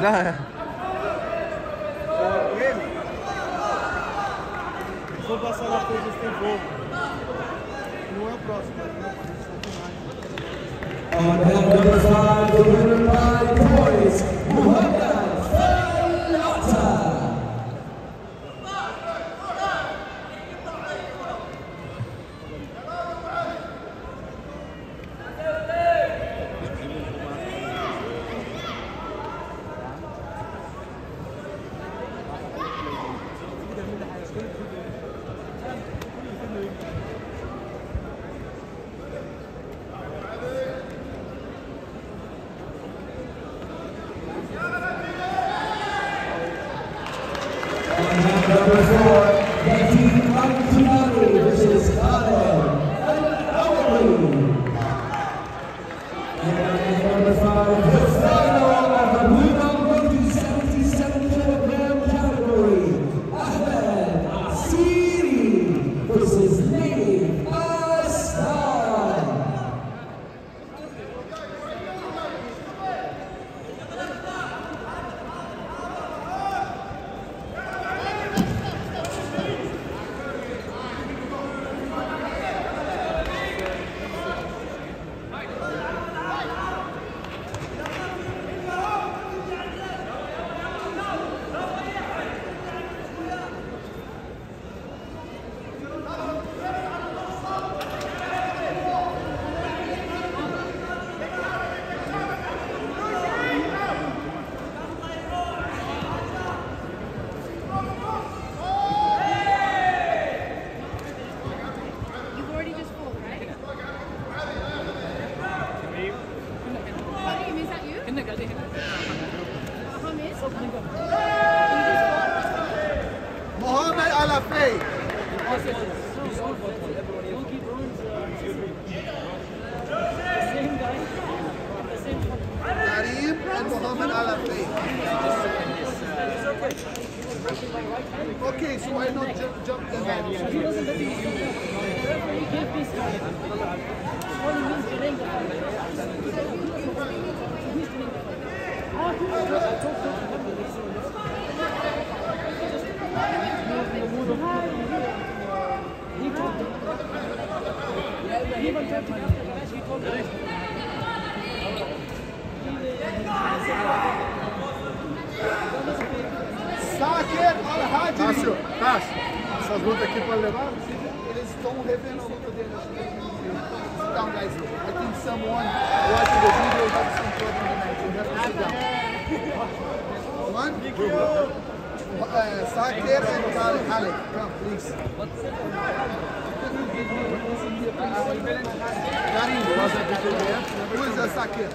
Já é. Vou passar na frente, eles têm voo. Não é o próximo, mas não, a gente tá And number four, Becky Montanaro. Mohamed Alafei. Karim and Mohamed Alafei. Okay, so why not jump, jump the man? Cássio, Cássio, essas lutas aqui pode levar? Eles estão revendo a luta deles. down, guys. I think someone watching the video has some problem tonight. You have to sit down. One. Uh, Sakir and. Khalid, come, please. Karim, who is the Sakir?